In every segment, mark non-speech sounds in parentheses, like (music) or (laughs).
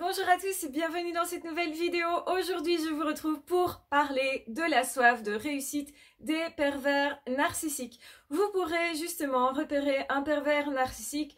Bonjour à tous et bienvenue dans cette nouvelle vidéo. Aujourd'hui, je vous retrouve pour parler de la soif de réussite des pervers narcissiques. Vous pourrez justement repérer un pervers narcissique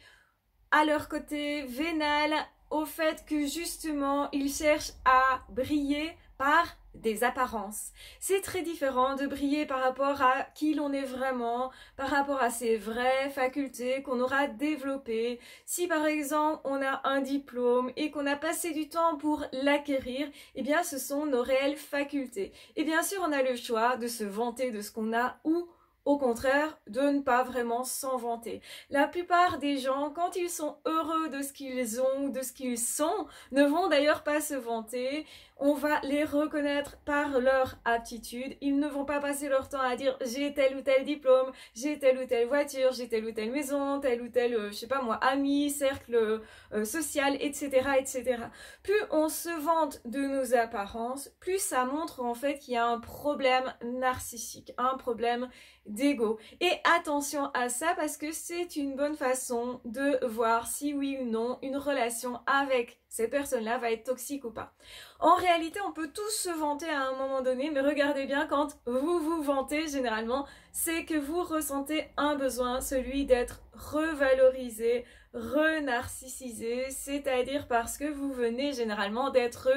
à leur côté vénal, au fait que justement, ils cherchent à briller par des apparences. C'est très différent de briller par rapport à qui l'on est vraiment, par rapport à ses vraies facultés qu'on aura développées. Si par exemple on a un diplôme et qu'on a passé du temps pour l'acquérir, eh bien ce sont nos réelles facultés. Et bien sûr on a le choix de se vanter de ce qu'on a ou au contraire, de ne pas vraiment s'en vanter. La plupart des gens, quand ils sont heureux de ce qu'ils ont, de ce qu'ils sont, ne vont d'ailleurs pas se vanter. On va les reconnaître par leur aptitude. Ils ne vont pas passer leur temps à dire j'ai tel ou tel diplôme, j'ai telle ou telle voiture, j'ai telle ou telle maison, tel ou tel, euh, je sais pas moi, ami, cercle euh, social, etc., etc. Plus on se vante de nos apparences, plus ça montre en fait qu'il y a un problème narcissique, un problème d'ego. Et attention à ça parce que c'est une bonne façon de voir si oui ou non une relation avec cette personne-là va être toxique ou pas. En réalité, on peut tous se vanter à un moment donné, mais regardez bien quand vous vous vantez, généralement, c'est que vous ressentez un besoin, celui d'être revalorisé, renarcissisé, c'est-à-dire parce que vous venez généralement d'être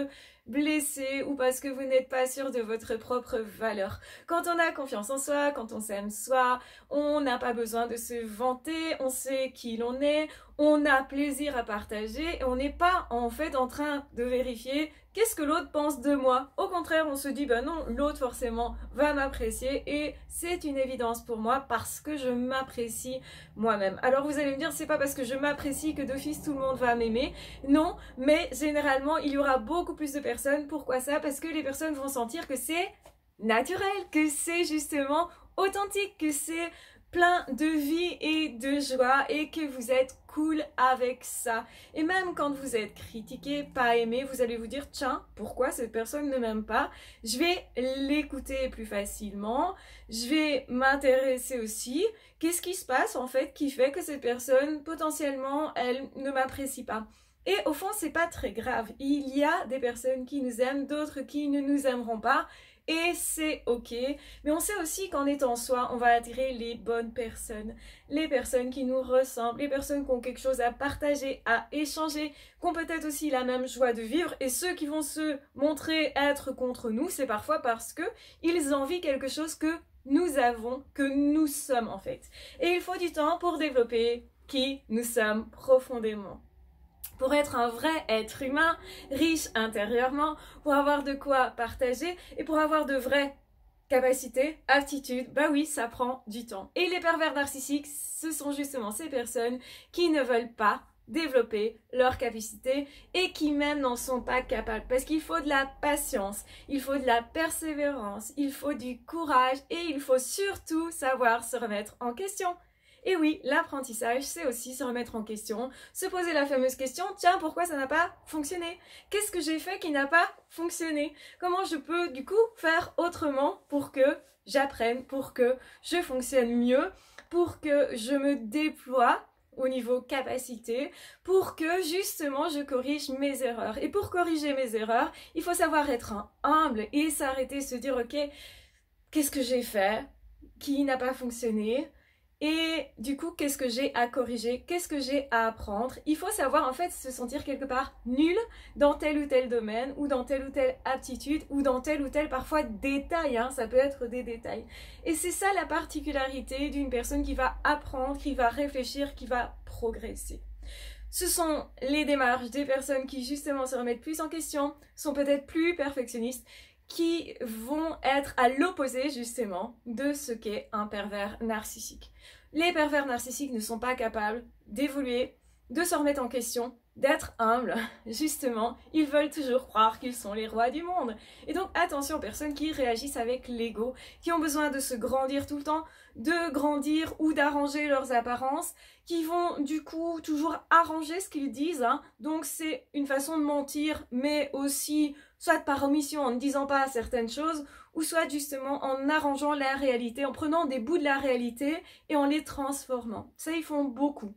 blessé ou parce que vous n'êtes pas sûr de votre propre valeur. Quand on a confiance en soi, quand on s'aime soi, on n'a pas besoin de se vanter, on sait qui l'on est, on a plaisir à partager et on n'est pas en fait en train de vérifier qu'est-ce que l'autre pense de moi. Au contraire, on se dit bah non, l'autre forcément va m'apprécier et c'est une évidence pour moi parce que je m'apprécie moi-même. Alors vous allez me dire c'est pas parce que je m'apprécie que d'office tout le monde va m'aimer. Non, mais généralement il y aura beaucoup plus de personnes. Pourquoi ça? Parce que les personnes vont sentir que c'est naturel, que c'est justement authentique, que c'est plein de vie et de joie et que vous êtes cool avec ça. Et même quand vous êtes critiqué, pas aimé, vous allez vous dire tiens, pourquoi cette personne ne m'aime pas? Je vais l'écouter plus facilement, je vais m'intéresser aussi. Qu'est-ce qui se passe en fait qui fait que cette personne potentiellement elle ne m'apprécie pas? Et au fond, c'est pas très grave. Il y a des personnes qui nous aiment, d'autres qui ne nous aimeront pas et c'est ok. Mais on sait aussi qu'en étant soi, on va attirer les bonnes personnes, les personnes qui nous ressemblent, les personnes qui ont quelque chose à partager, à échanger, qui ont peut-être aussi la même joie de vivre. Et ceux qui vont se montrer être contre nous, c'est parfois parce que ils envient quelque chose que nous avons, que nous sommes en fait. Et il faut du temps pour développer qui nous sommes profondément pour être un vrai être humain, riche intérieurement, pour avoir de quoi partager et pour avoir de vraies capacités, aptitudes, bah oui, ça prend du temps. Et les pervers narcissiques, ce sont justement ces personnes qui ne veulent pas développer leurs capacités et qui même n'en sont pas capables parce qu'il faut de la patience, il faut de la persévérance, il faut du courage et il faut surtout savoir se remettre en question. Et oui, l'apprentissage, c'est aussi se remettre en question, se poser la fameuse question, tiens, pourquoi ça n'a pas fonctionné? Qu'est-ce que j'ai fait qui n'a pas fonctionné? Comment je peux du coup faire autrement pour que j'apprenne, pour que je fonctionne mieux, pour que je me déploie au niveau capacité pour que justement je corrige mes erreurs? Et pour corriger mes erreurs, il faut savoir être humble et s'arrêter, se dire ok, qu'est-ce que j'ai fait qui n'a pas fonctionné? Et du coup, qu'est-ce que j'ai à corriger? Qu'est-ce que j'ai à apprendre? Il faut savoir en fait se sentir quelque part nul dans tel ou tel domaine ou dans telle ou telle aptitude ou dans tel ou tel parfois détail. Hein, ça peut être des détails. Et c'est ça la particularité d'une personne qui va apprendre, qui va réfléchir, qui va progresser. Ce sont les démarches des personnes qui justement se remettent plus en question, sont peut-être plus perfectionnistes qui vont être à l'opposé justement de ce qu'est un pervers narcissique. Les pervers narcissiques ne sont pas capables d'évoluer, de se remettre en question, d'être humbles. (laughs) Justement, ils veulent toujours croire qu'ils sont les rois du monde. Et donc attention aux personnes qui réagissent avec l'ego, qui ont besoin de se grandir tout le temps, de grandir ou d'arranger leurs apparences, qui vont du coup toujours arranger ce qu'ils disent. Hein. Donc c'est une façon de mentir, mais aussi soit par omission en ne disant pas certaines choses, ou soit justement en arrangeant la réalité, en prenant des bouts de la réalité et en les transformant. Ça, ils font beaucoup.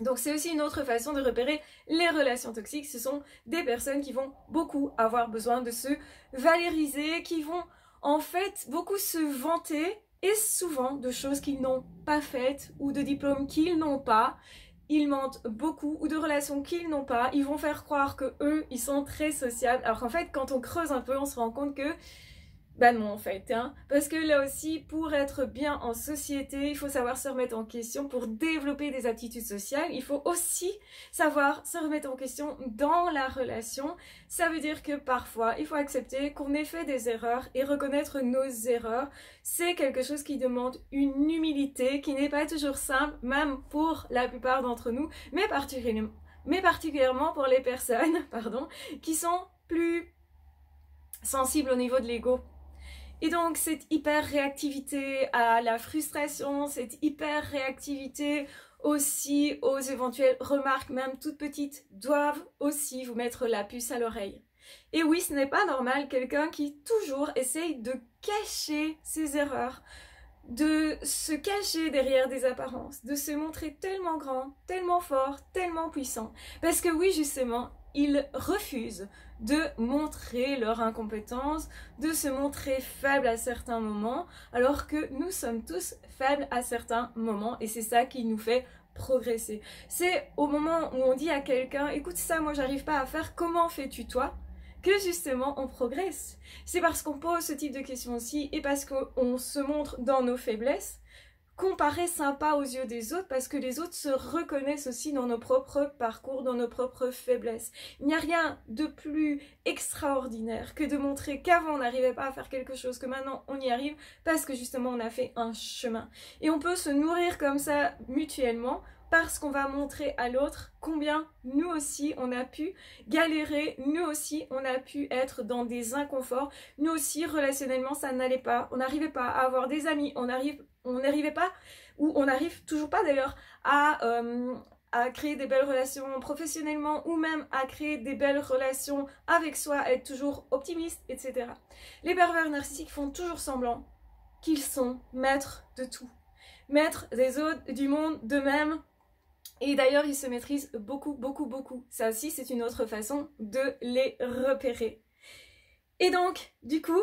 Donc c'est aussi une autre façon de repérer les relations toxiques. Ce sont des personnes qui vont beaucoup avoir besoin de se valoriser, qui vont en fait beaucoup se vanter et souvent de choses qu'ils n'ont pas faites ou de diplômes qu'ils n'ont pas. Ils mentent beaucoup ou de relations qu'ils n'ont pas. Ils vont faire croire que eux, ils sont très sociables. Alors qu'en fait, quand on creuse un peu, on se rend compte que bah non en fait, hein. parce que là aussi, pour être bien en société, il faut savoir se remettre en question. Pour développer des aptitudes sociales, il faut aussi savoir se remettre en question dans la relation. Ça veut dire que parfois, il faut accepter qu'on ait fait des erreurs et reconnaître nos erreurs. C'est quelque chose qui demande une humilité qui n'est pas toujours simple, même pour la plupart d'entre nous, mais particulièrement, mais particulièrement pour les personnes (laughs) pardon, qui sont plus sensibles au niveau de l'ego et donc cette hyper réactivité à la frustration, cette hyper réactivité aussi aux éventuelles remarques, même toutes petites, doivent aussi vous mettre la puce à l'oreille. Et oui, ce n'est pas normal quelqu'un qui toujours essaye de cacher ses erreurs, de se cacher derrière des apparences, de se montrer tellement grand, tellement fort, tellement puissant. Parce que oui, justement, ils refusent de montrer leur incompétence, de se montrer faibles à certains moments, alors que nous sommes tous faibles à certains moments et c'est ça qui nous fait progresser. C'est au moment où on dit à quelqu'un écoute ça moi j'arrive pas à faire, comment fais-tu toi? que justement on progresse. C'est parce qu'on pose ce type de questions aussi et parce qu'on se montre dans nos faiblesses paraît sympa aux yeux des autres parce que les autres se reconnaissent aussi dans nos propres parcours, dans nos propres faiblesses. Il n'y a rien de plus extraordinaire que de montrer qu'avant on n'arrivait pas à faire quelque chose, que maintenant on y arrive parce que justement on a fait un chemin. Et on peut se nourrir comme ça mutuellement parce qu'on va montrer à l'autre combien nous aussi on a pu galérer, nous aussi on a pu être dans des inconforts, nous aussi relationnellement ça n'allait pas, on n'arrivait pas à avoir des amis, on arrive, on n'arrivait pas, ou on n'arrive toujours pas d'ailleurs à, euh, à créer des belles relations professionnellement ou même à créer des belles relations avec soi, être toujours optimiste, etc. Les pervers narcissiques font toujours semblant qu'ils sont maîtres de tout, maîtres des autres, du monde, d'eux-mêmes, et d'ailleurs, ils se maîtrisent beaucoup, beaucoup, beaucoup. Ça aussi, c'est une autre façon de les repérer. Et donc, du coup,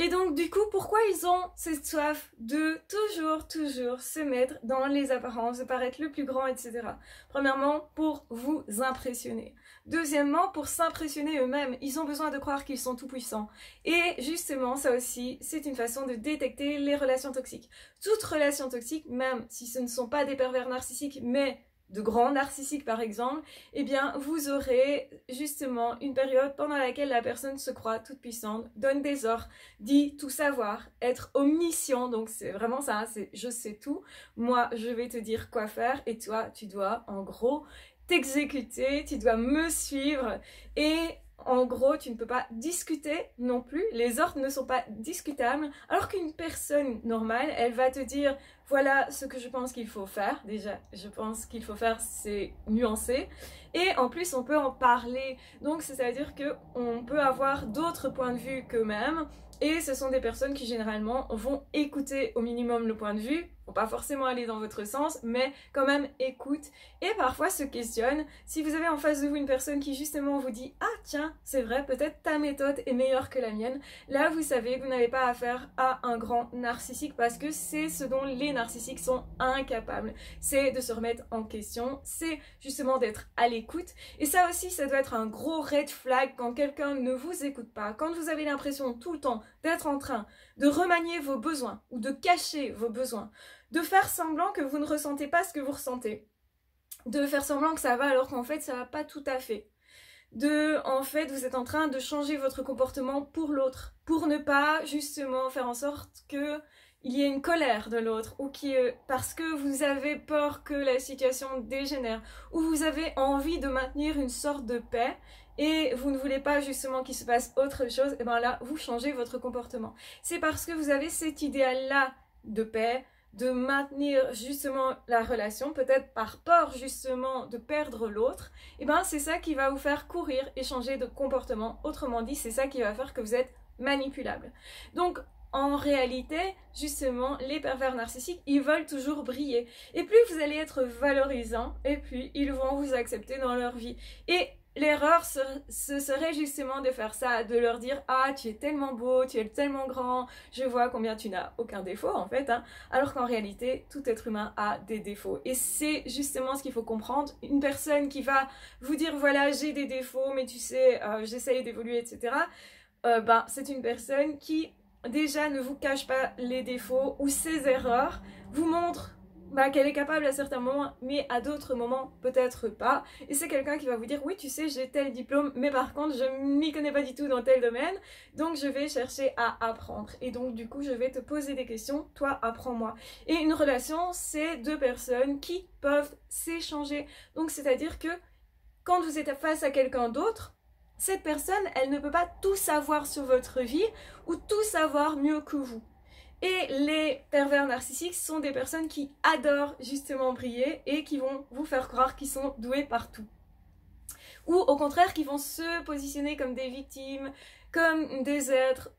Et donc, du coup, pourquoi ils ont cette soif de toujours, toujours se mettre dans les apparences, de paraître le plus grand, etc. Premièrement, pour vous impressionner. Deuxièmement, pour s'impressionner eux-mêmes. Ils ont besoin de croire qu'ils sont tout puissants. Et justement, ça aussi, c'est une façon de détecter les relations toxiques. Toute relation toxique, même si ce ne sont pas des pervers narcissiques, mais de grands narcissiques par exemple, eh bien vous aurez justement une période pendant laquelle la personne se croit toute puissante, donne des ordres, dit tout savoir, être omniscient, donc c'est vraiment ça, c'est je sais tout, moi je vais te dire quoi faire et toi tu dois en gros t'exécuter, tu dois me suivre et en gros, tu ne peux pas discuter non plus. Les ordres ne sont pas discutables. Alors qu'une personne normale, elle va te dire voilà ce que je pense qu'il faut faire. Déjà, je pense qu'il faut faire, c'est nuancer. Et en plus, on peut en parler. Donc, c'est-à-dire qu'on peut avoir d'autres points de vue qu'eux-mêmes. Et ce sont des personnes qui généralement vont écouter au minimum le point de vue, pas forcément aller dans votre sens, mais quand même écoute et parfois se questionne. Si vous avez en face de vous une personne qui justement vous dit Ah tiens, c'est vrai, peut-être ta méthode est meilleure que la mienne, là vous savez que vous n'avez pas affaire à un grand narcissique parce que c'est ce dont les narcissiques sont incapables. C'est de se remettre en question, c'est justement d'être à l'écoute. Et ça aussi, ça doit être un gros red flag quand quelqu'un ne vous écoute pas, quand vous avez l'impression tout le temps d'être en train de remanier vos besoins ou de cacher vos besoins, de faire semblant que vous ne ressentez pas ce que vous ressentez, de faire semblant que ça va alors qu'en fait ça va pas tout à fait. De, en fait, vous êtes en train de changer votre comportement pour l'autre, pour ne pas justement faire en sorte que il y ait une colère de l'autre ou qui parce que vous avez peur que la situation dégénère ou vous avez envie de maintenir une sorte de paix et vous ne voulez pas justement qu'il se passe autre chose, et bien là, vous changez votre comportement. C'est parce que vous avez cet idéal-là de paix, de maintenir justement la relation, peut-être par peur justement de perdre l'autre, et ben c'est ça qui va vous faire courir et changer de comportement. Autrement dit, c'est ça qui va faire que vous êtes manipulable. Donc en réalité, justement, les pervers narcissiques, ils veulent toujours briller. Et plus vous allez être valorisant, et plus ils vont vous accepter dans leur vie. Et l'erreur, ce, serait justement de faire ça, de leur dire Ah, tu es tellement beau, tu es tellement grand, je vois combien tu n'as aucun défaut en fait. Hein. Alors qu'en réalité, tout être humain a des défauts. Et c'est justement ce qu'il faut comprendre. Une personne qui va vous dire Voilà, j'ai des défauts, mais tu sais, euh, j'essaye d'évoluer, etc. Euh, ben, c'est une personne qui déjà ne vous cache pas les défauts ou ses erreurs, vous montre bah, qu'elle est capable à certains moments, mais à d'autres moments peut-être pas. Et c'est quelqu'un qui va vous dire oui, tu sais, j'ai tel diplôme, mais par contre, je m'y connais pas du tout dans tel domaine, donc je vais chercher à apprendre. Et donc, du coup, je vais te poser des questions, toi, apprends-moi. Et une relation, c'est deux personnes qui peuvent s'échanger. Donc, c'est-à-dire que quand vous êtes face à quelqu'un d'autre, cette personne, elle ne peut pas tout savoir sur votre vie ou tout savoir mieux que vous. Et les pervers narcissiques sont des personnes qui adorent justement briller et qui vont vous faire croire qu'ils sont doués partout. Ou au contraire, qui vont se positionner comme des victimes, comme des êtres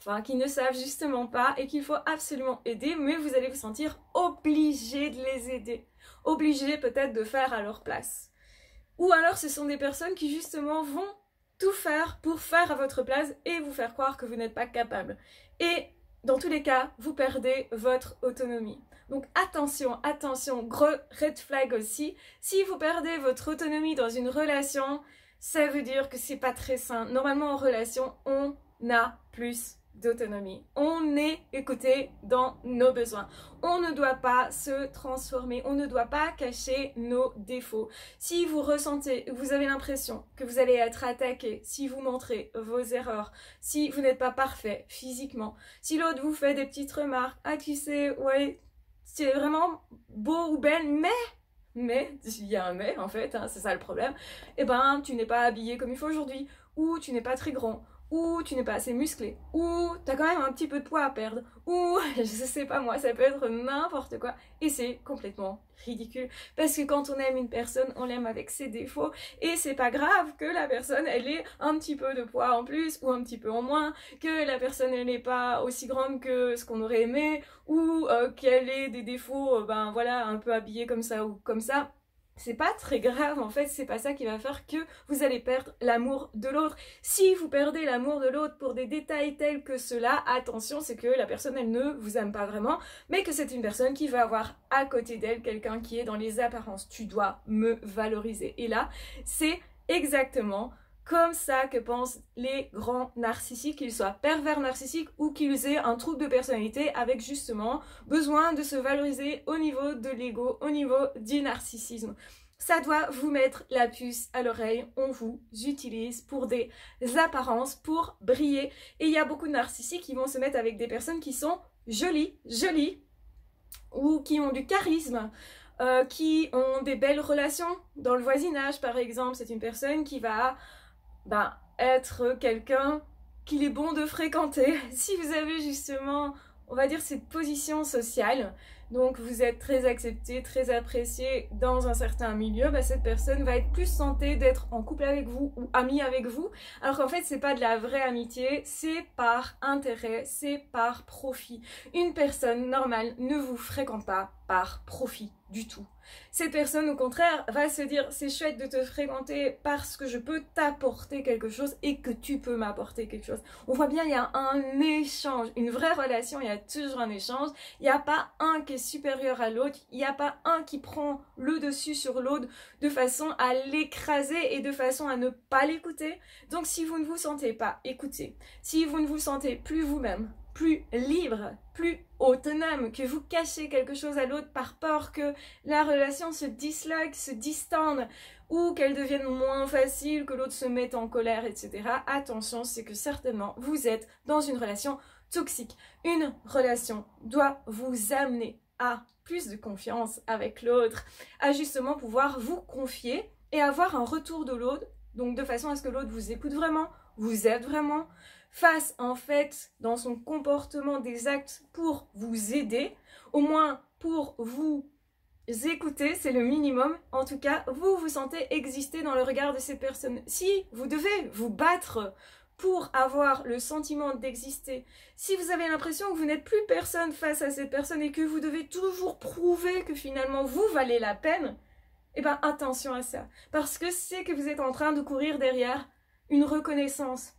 enfin qui ne savent justement pas et qu'il faut absolument aider, mais vous allez vous sentir obligé de les aider, obligé peut-être de faire à leur place. Ou alors ce sont des personnes qui justement vont tout faire pour faire à votre place et vous faire croire que vous n'êtes pas capable. Et dans tous les cas, vous perdez votre autonomie. Donc attention, attention, gros red flag aussi. Si vous perdez votre autonomie dans une relation, ça veut dire que c'est pas très sain. Normalement en relation, on a plus d'autonomie. On est écouté dans nos besoins. On ne doit pas se transformer, on ne doit pas cacher nos défauts. Si vous ressentez, vous avez l'impression que vous allez être attaqué, si vous montrez vos erreurs, si vous n'êtes pas parfait physiquement, si l'autre vous fait des petites remarques, ah tu sais, ouais, c'est vraiment beau ou belle, mais mais, il y a un mais en fait, hein, c'est ça le problème, eh ben tu n'es pas habillé comme il faut aujourd'hui, ou tu n'es pas très grand, ou tu n'es pas assez musclé, ou tu as quand même un petit peu de poids à perdre, ou (laughs) je sais pas moi, ça peut être n'importe quoi, et c'est complètement ridicule, parce que quand on aime une personne, on l'aime avec ses défauts, et c'est pas grave que la personne, elle ait un petit peu de poids en plus, ou un petit peu en moins, que la personne, elle n'est pas aussi grande que ce qu'on aurait aimé, ou euh, qu'elle ait des défauts, euh, ben voilà, un peu habillée comme ça ou comme ça, c'est pas très grave en fait, c'est pas ça qui va faire que vous allez perdre l'amour de l'autre. Si vous perdez l'amour de l'autre pour des détails tels que cela, attention, c'est que la personne elle ne vous aime pas vraiment, mais que c'est une personne qui va avoir à côté d'elle quelqu'un qui est dans les apparences. Tu dois me valoriser. Et là, c'est exactement comme ça que pensent les grands narcissiques, qu'ils soient pervers narcissiques ou qu'ils aient un trouble de personnalité avec justement besoin de se valoriser au niveau de l'ego, au niveau du narcissisme. Ça doit vous mettre la puce à l'oreille, on vous utilise pour des apparences, pour briller. Et il y a beaucoup de narcissiques qui vont se mettre avec des personnes qui sont jolies, jolies, ou qui ont du charisme, euh, qui ont des belles relations dans le voisinage par exemple. C'est une personne qui va ben, être quelqu'un qu'il est bon de fréquenter. (laughs) Si vous avez justement, on va dire, cette position sociale, donc vous êtes très accepté, très apprécié dans un certain milieu, bah, cette personne va être plus tentée d'être en couple avec vous ou amie avec vous, alors qu'en fait c'est pas de la vraie amitié, c'est par intérêt, c'est par profit. Une personne normale ne vous fréquente pas par profit du tout. Cette personne, au contraire, va se dire c'est chouette de te fréquenter parce que je peux t'apporter quelque chose et que tu peux m'apporter quelque chose. On voit bien, il y a un échange, une vraie relation, il y a toujours un échange. Il n'y a pas un qui est supérieur à l'autre, il n'y a pas un qui prend le dessus sur l'autre de façon à l'écraser et de façon à ne pas l'écouter. Donc si vous ne vous sentez pas écouté, si vous ne vous sentez plus vous-même, plus libre, plus autonome, que vous cachez quelque chose à l'autre par peur que la relation se disloque, se distende ou qu'elle devienne moins facile, que l'autre se mette en colère, etc. Attention, c'est que certainement vous êtes dans une relation toxique. Une relation doit vous amener à plus de confiance avec l'autre, à justement pouvoir vous confier et avoir un retour de l'autre, donc de façon à ce que l'autre vous écoute vraiment, vous aide vraiment, fasse en fait dans son comportement des actes pour vous aider, au moins pour vous écouter, c'est le minimum. En tout cas, vous vous sentez exister dans le regard de ces personnes. Si vous devez vous battre pour avoir le sentiment d'exister, si vous avez l'impression que vous n'êtes plus personne face à cette personne et que vous devez toujours prouver que finalement vous valez la peine, eh bien attention à ça. Parce que c'est que vous êtes en train de courir derrière une reconnaissance.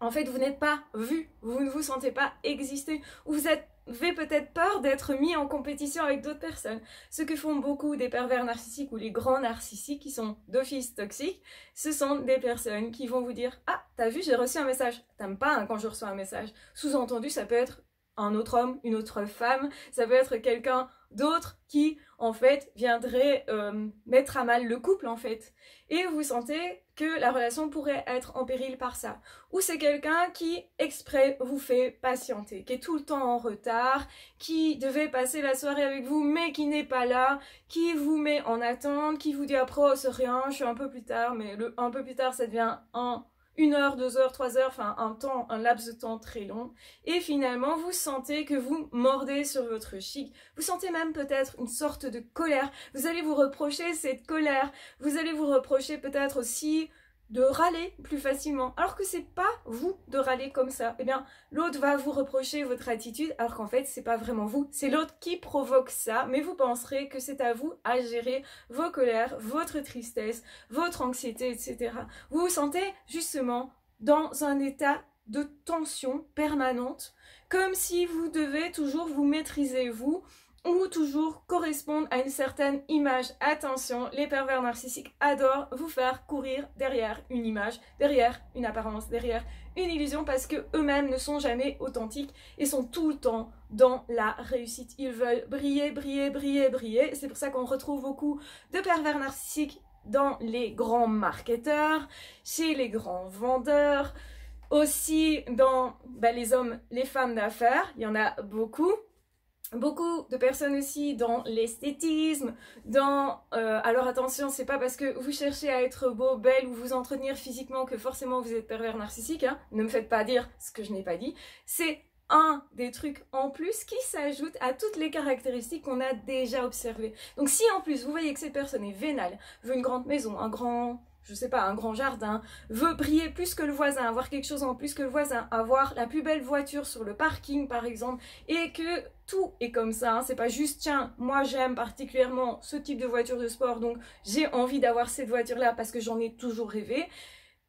En fait, vous n'êtes pas vu, vous ne vous sentez pas exister, ou vous avez peut-être peur d'être mis en compétition avec d'autres personnes. Ce que font beaucoup des pervers narcissiques ou les grands narcissiques qui sont d'office toxiques, ce sont des personnes qui vont vous dire Ah, t'as vu, j'ai reçu un message. T'aimes pas hein, quand je reçois un message. Sous-entendu, ça peut être un autre homme, une autre femme, ça peut être quelqu'un d'autre qui, en fait, viendrait euh, mettre à mal le couple, en fait. Et vous sentez que la relation pourrait être en péril par ça. Ou c'est quelqu'un qui, exprès, vous fait patienter, qui est tout le temps en retard, qui devait passer la soirée avec vous, mais qui n'est pas là, qui vous met en attente, qui vous dit après, oh, c'est rien, je suis un peu plus tard, mais le un peu plus tard, ça devient un une heure, deux heures, trois heures, enfin un temps, un laps de temps très long. Et finalement, vous sentez que vous mordez sur votre chic. Vous sentez même peut-être une sorte de colère. Vous allez vous reprocher cette colère. Vous allez vous reprocher peut-être aussi de râler plus facilement, alors que c'est pas vous de râler comme ça. Eh bien, l'autre va vous reprocher votre attitude, alors qu'en fait, c'est pas vraiment vous, c'est l'autre qui provoque ça, mais vous penserez que c'est à vous à gérer vos colères, votre tristesse, votre anxiété, etc. Vous vous sentez justement dans un état de tension permanente, comme si vous devez toujours vous maîtriser vous, ou toujours correspondre à une certaine image. Attention, les pervers narcissiques adorent vous faire courir derrière une image, derrière une apparence, derrière une illusion parce que eux-mêmes ne sont jamais authentiques et sont tout le temps dans la réussite. Ils veulent briller, briller, briller, briller. C'est pour ça qu'on retrouve beaucoup de pervers narcissiques dans les grands marketeurs, chez les grands vendeurs, aussi dans bah, les hommes, les femmes d'affaires, il y en a beaucoup beaucoup de personnes aussi dans l'esthétisme, dans... Euh, alors attention, c'est pas parce que vous cherchez à être beau, belle ou vous entretenir physiquement que forcément vous êtes pervers narcissique, hein. ne me faites pas dire ce que je n'ai pas dit, c'est un des trucs en plus qui s'ajoute à toutes les caractéristiques qu'on a déjà observées. Donc si en plus vous voyez que cette personne est vénale, veut une grande maison, un grand je sais pas, un grand jardin, veut briller plus que le voisin, avoir quelque chose en plus que le voisin, avoir la plus belle voiture sur le parking par exemple, et que tout est comme ça, hein. c'est pas juste tiens, moi j'aime particulièrement ce type de voiture de sport, donc j'ai envie d'avoir cette voiture-là parce que j'en ai toujours rêvé.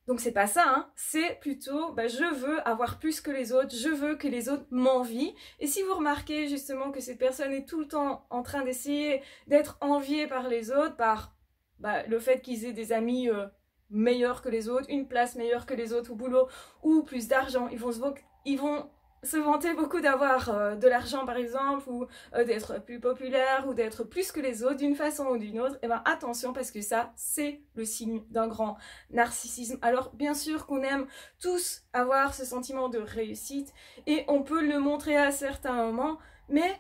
Donc c'est pas ça, hein. c'est plutôt bah, je veux avoir plus que les autres, je veux que les autres m'envient. Et si vous remarquez justement que cette personne est tout le temps en train d'essayer d'être enviée par les autres, par bah, le fait qu'ils aient des amis euh, meilleurs que les autres, une place meilleure que les autres au boulot, ou plus d'argent, ils se, ils vont se vanter beaucoup d'avoir euh, de l'argent par exemple, ou euh, d'être plus populaire, ou d'être plus que les autres d'une façon ou d'une autre, et eh ben attention parce que ça, c'est le signe d'un grand narcissisme. Alors bien sûr qu'on aime tous avoir ce sentiment de réussite, et on peut le montrer à certains moments, mais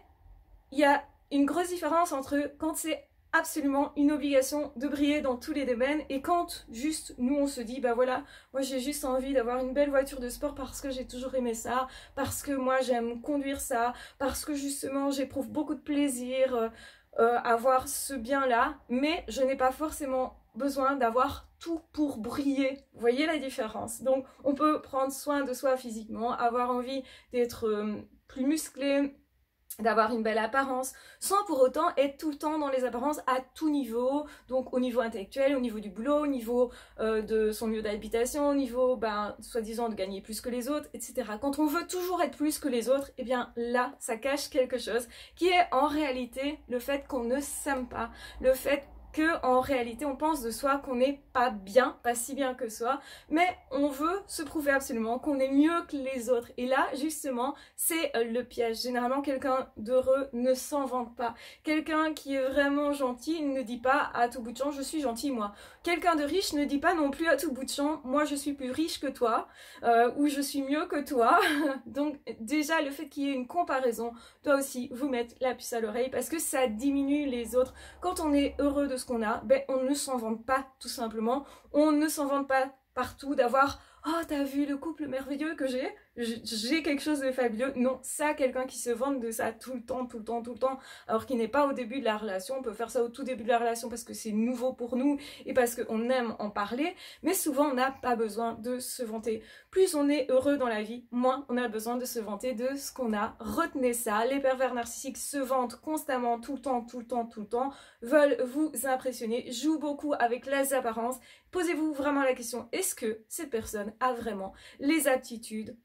il y a une grosse différence entre quand c'est absolument une obligation de briller dans tous les domaines. Et quand juste nous on se dit bah voilà moi j'ai juste envie d'avoir une belle voiture de sport parce que j'ai toujours aimé ça parce que moi j'aime conduire ça parce que justement j'éprouve beaucoup de plaisir euh, euh, à avoir ce bien là mais je n'ai pas forcément besoin d'avoir tout pour briller. Vous voyez la différence? Donc on peut prendre soin de soi physiquement, avoir envie d'être euh, plus musclé, d'avoir une belle apparence, sans pour autant être tout le temps dans les apparences à tout niveau, donc au niveau intellectuel, au niveau du boulot, au niveau euh, de son lieu d'habitation, au niveau, ben, soi-disant, de gagner plus que les autres, etc. Quand on veut toujours être plus que les autres, eh bien là, ça cache quelque chose qui est en réalité le fait qu'on ne s'aime pas, le fait que en réalité on pense de soi qu'on n'est pas bien, pas si bien que soi, mais on veut se prouver absolument qu'on est mieux que les autres. Et là, justement, c'est euh, le piège. Généralement, quelqu'un d'heureux ne s'en vante pas. Quelqu'un qui est vraiment gentil ne dit pas à tout bout de champ je suis gentil moi. Quelqu'un de riche ne dit pas non plus à tout bout de champ moi je suis plus riche que toi euh, ou je suis mieux que toi. (laughs) Donc déjà le fait qu'il y ait une comparaison doit aussi vous mettre la puce à l'oreille parce que ça diminue les autres. Quand on est heureux de qu'on a, ben, on ne s'en vante pas tout simplement. On ne s'en vante pas partout d'avoir Oh, t'as vu le couple merveilleux que j'ai? J'ai quelque chose de fabuleux. Non, ça, quelqu'un qui se vante de ça tout le temps, tout le temps, tout le temps, alors qu'il n'est pas au début de la relation. On peut faire ça au tout début de la relation parce que c'est nouveau pour nous et parce qu'on aime en parler. Mais souvent, on n'a pas besoin de se vanter. Plus on est heureux dans la vie, moins on a besoin de se vanter de ce qu'on a. Retenez ça. Les pervers narcissiques se vantent constamment, tout le temps, tout le temps, tout le temps, veulent vous impressionner, jouent beaucoup avec les apparences. Posez-vous vraiment la question, est-ce que cette personne a vraiment les aptitudes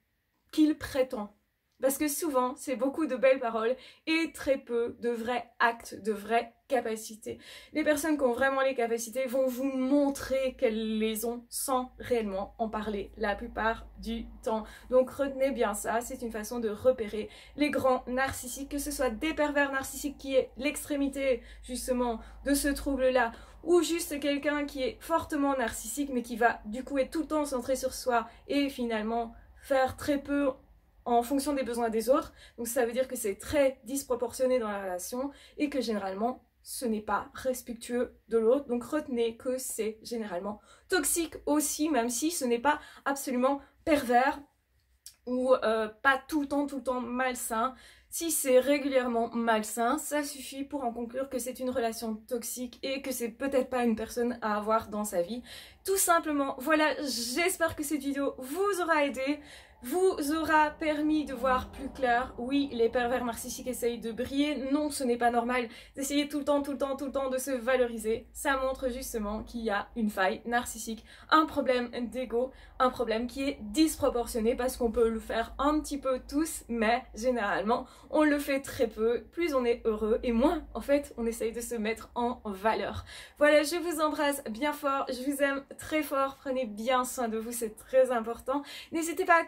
qu'il prétend. Parce que souvent, c'est beaucoup de belles paroles et très peu de vrais actes, de vraies capacités. Les personnes qui ont vraiment les capacités vont vous montrer qu'elles les ont sans réellement en parler la plupart du temps. Donc retenez bien ça, c'est une façon de repérer les grands narcissiques, que ce soit des pervers narcissiques qui est l'extrémité justement de ce trouble-là, ou juste quelqu'un qui est fortement narcissique mais qui va du coup être tout le temps centré sur soi et finalement faire très peu en fonction des besoins des autres. Donc ça veut dire que c'est très disproportionné dans la relation et que généralement ce n'est pas respectueux de l'autre. Donc retenez que c'est généralement toxique aussi, même si ce n'est pas absolument pervers ou euh, pas tout le temps, tout le temps malsain. Si c'est régulièrement malsain, ça suffit pour en conclure que c'est une relation toxique et que c'est peut-être pas une personne à avoir dans sa vie. Tout simplement, voilà, j'espère que cette vidéo vous aura aidé vous aura permis de voir plus clair. Oui, les pervers narcissiques essayent de briller. Non, ce n'est pas normal d'essayer tout le temps, tout le temps, tout le temps de se valoriser. Ça montre justement qu'il y a une faille narcissique, un problème d'ego, un problème qui est disproportionné parce qu'on peut le faire un petit peu tous, mais généralement, on le fait très peu. Plus on est heureux et moins, en fait, on essaye de se mettre en valeur. Voilà, je vous embrasse bien fort. Je vous aime très fort. Prenez bien soin de vous, c'est très important. N'hésitez pas à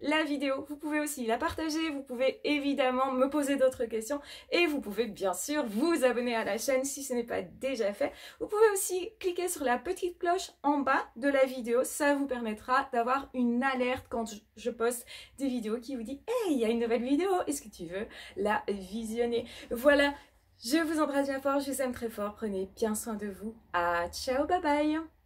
la vidéo, vous pouvez aussi la partager, vous pouvez évidemment me poser d'autres questions et vous pouvez bien sûr vous abonner à la chaîne si ce n'est pas déjà fait. Vous pouvez aussi cliquer sur la petite cloche en bas de la vidéo, ça vous permettra d'avoir une alerte quand je poste des vidéos qui vous dit « Hey, il y a une nouvelle vidéo, est-ce que tu veux la visionner ?» Voilà, je vous embrasse bien fort, je vous aime très fort, prenez bien soin de vous, à ciao, bye bye